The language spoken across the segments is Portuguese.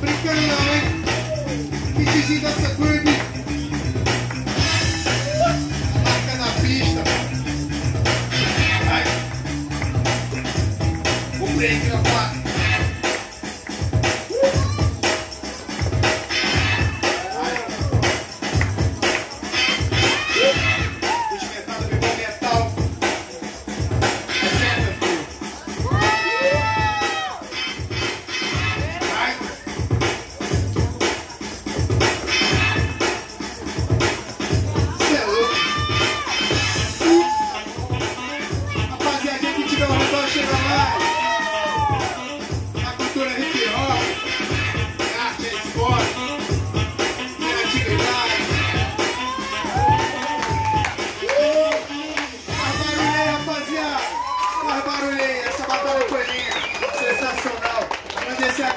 Brincando não, hein? Kitzinho dessa curva. Marca na pista. Vai. O break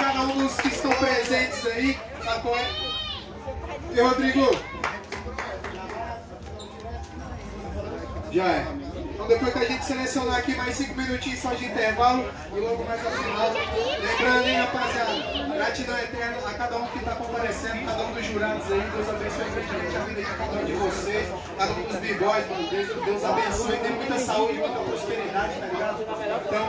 cada um dos que estão presentes aí. Tá bom? E Rodrigo? Já é. Então depois que a gente selecionar aqui mais 5 minutinhos só de intervalo e logo mais ao final. Lembrando, hein, rapaziada, gratidão eterna a cada um que está comparecendo, aí. Deus abençoe a vida de cada um de vocês, cada um dos b-boys, mano. Deus, Deus abençoe, dê muita saúde, muita prosperidade, tá ligado? Então,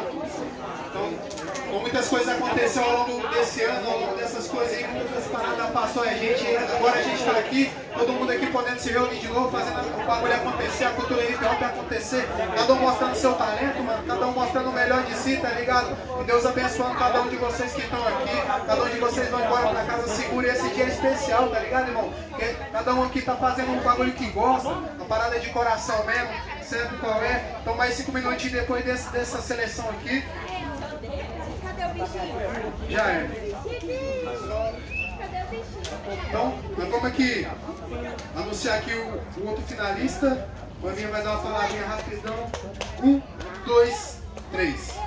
então muitas coisas aconteceram ao longo desse ano, ao longo coisas aí, muitas paradas passou a gente, agora a gente está aqui, todo mundo aqui podendo se reunir de novo, fazendo o bagulho acontecer, a cultura hip hop acontecer, cada um mostrando seu talento, mano, cada um mostrando o melhor de si, tá ligado? E Deus abençoando cada um de vocês que estão aqui, cada um de vocês vai embora pra casa seguro e esse dia é especial, tá ligado, irmão? Porque cada um aqui tá fazendo um bagulho que gosta, uma parada de coração mesmo, sempre qual é. Então mais cinco minutinhos depois desse, dessa seleção aqui, Cadê o bichinho? já é. Então, nós vamos aqui anunciar aqui o, o outro finalista. O Aninha vai dar uma palavrinha rapidão. Um, dois, três.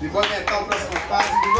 Bigode metal, próxima fase.